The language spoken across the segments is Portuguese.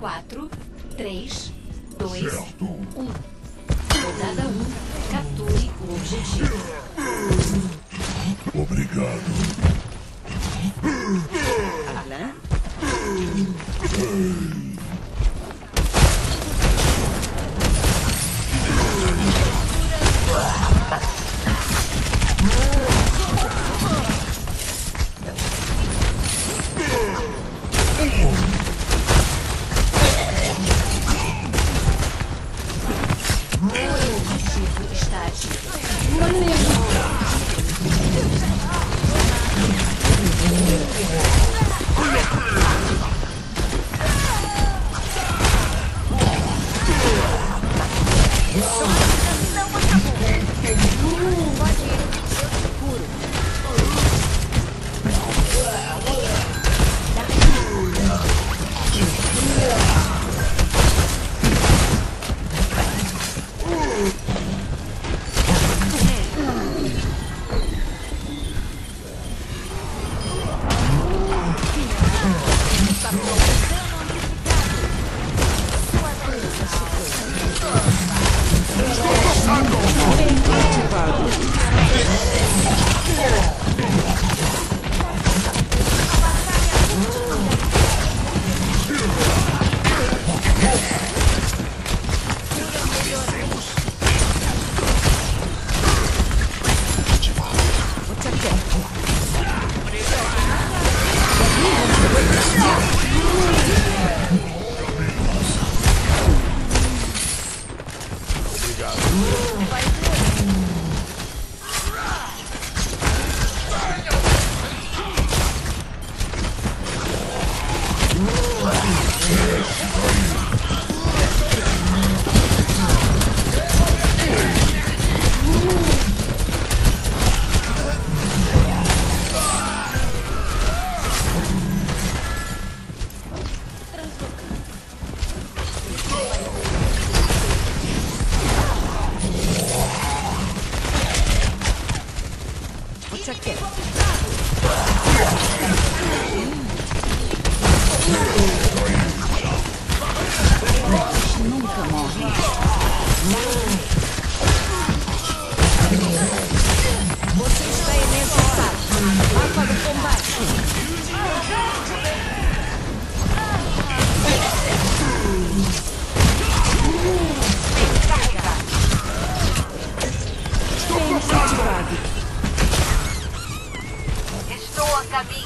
4, 3, 2, 1. Rodada 1. Capture o objetivo. Obrigado. Alan? Amazing. Yeah. Estou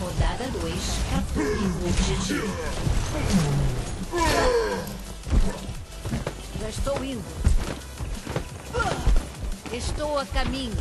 Rodada 2. Capture o objetivo. Já estou indo. Estou a caminho.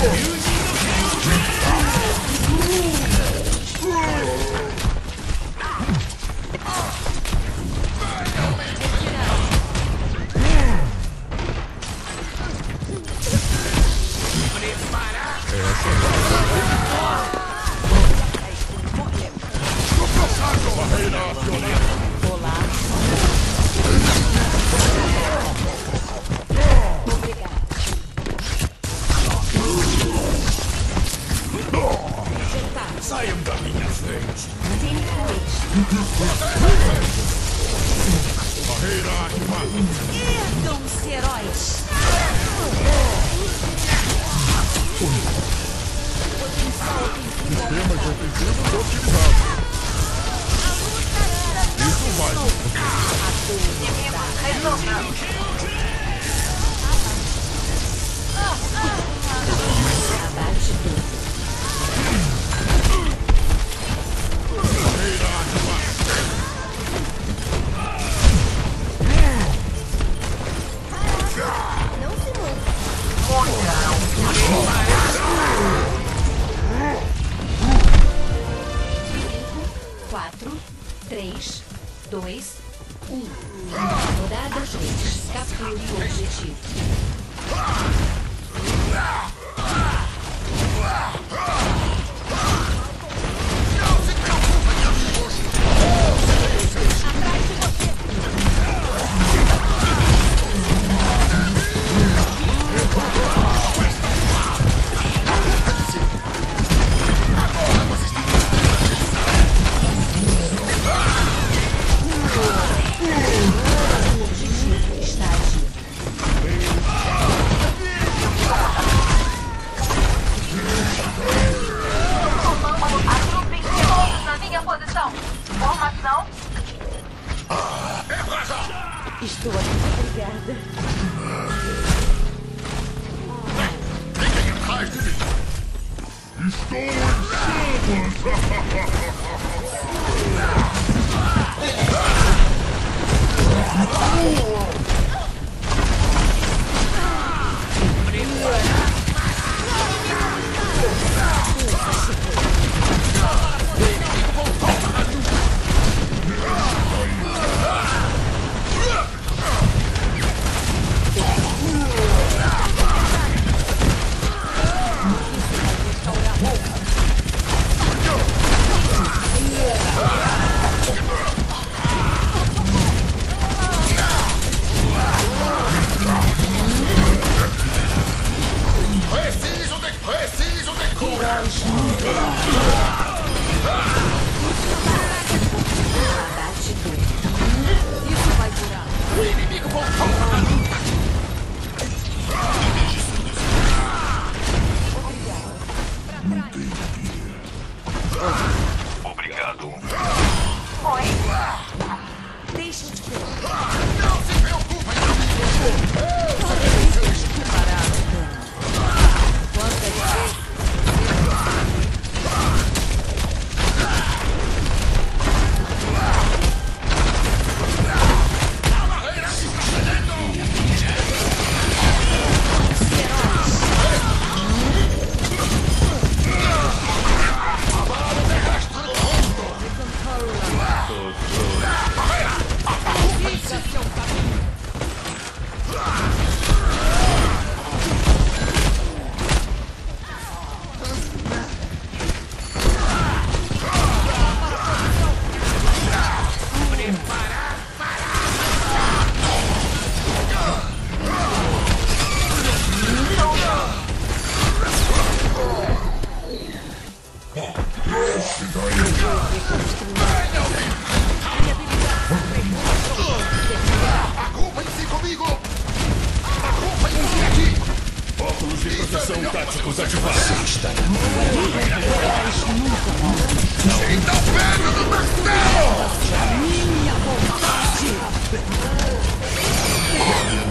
Oh. disponível. Sistemas ofensivos otimizados. Isso vai. Resolvado. Going silver! Yeah. De proteção táticos ativados. Sinta o peso do castelo! Estão